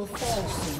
will fall soon.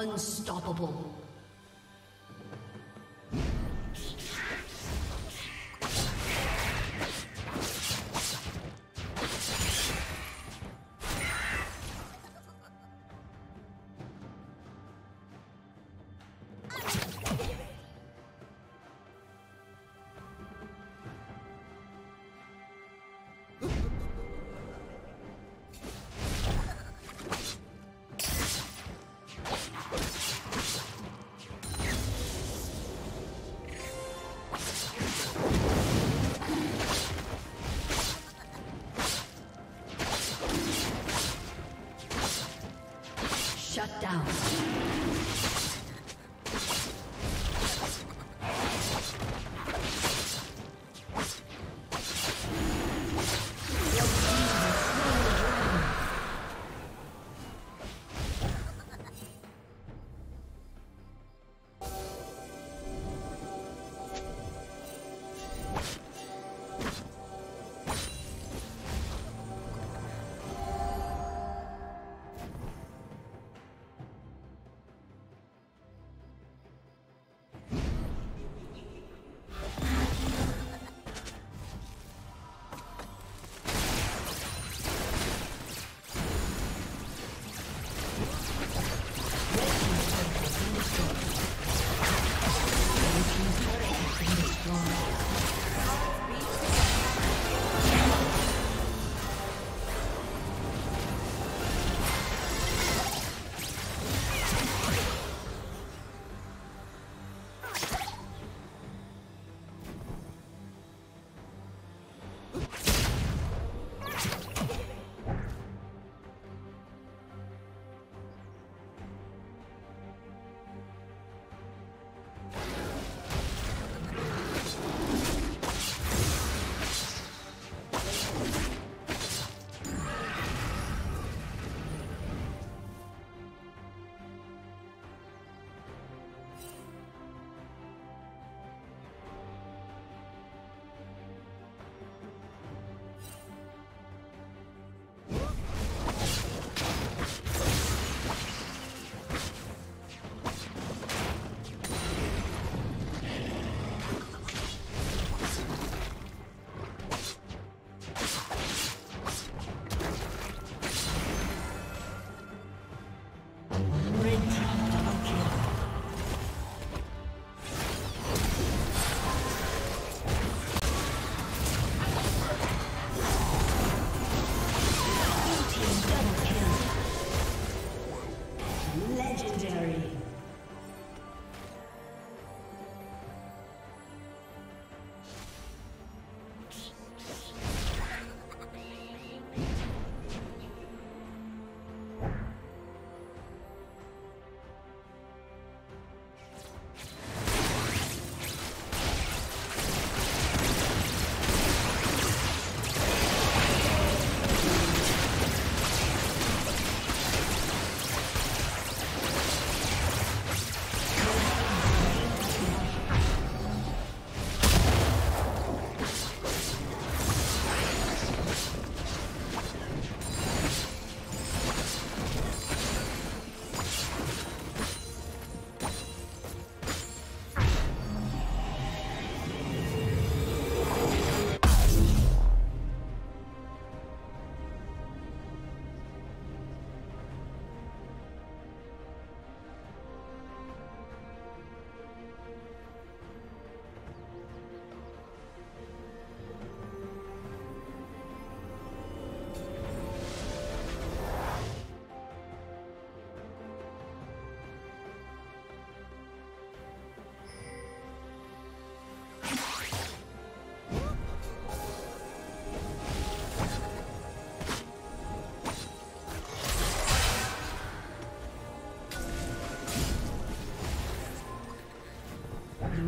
Unstoppable.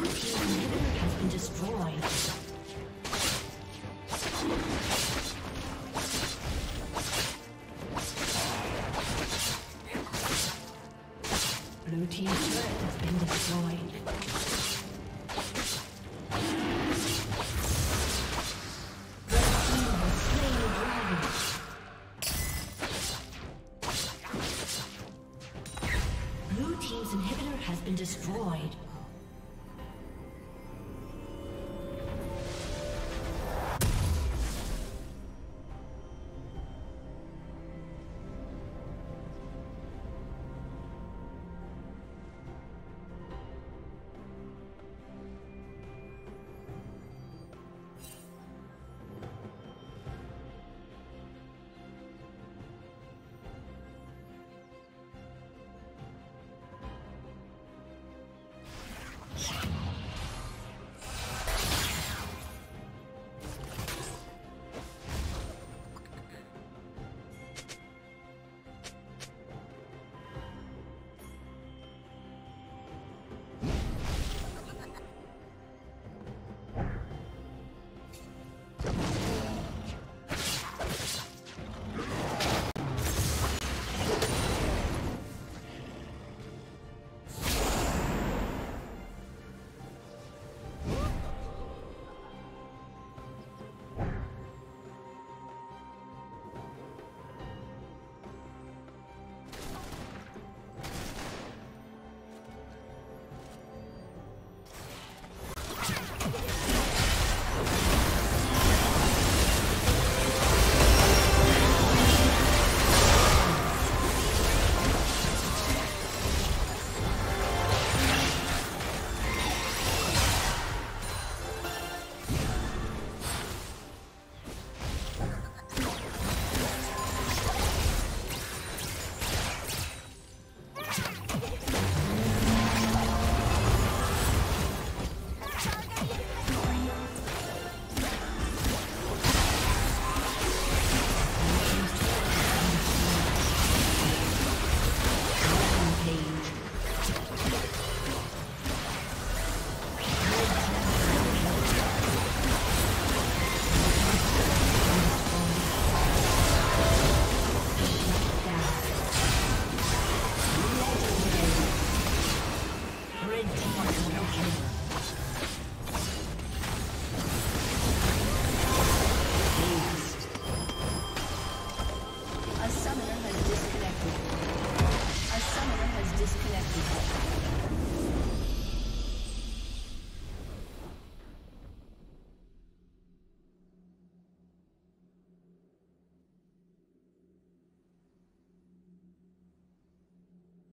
Been destroyed.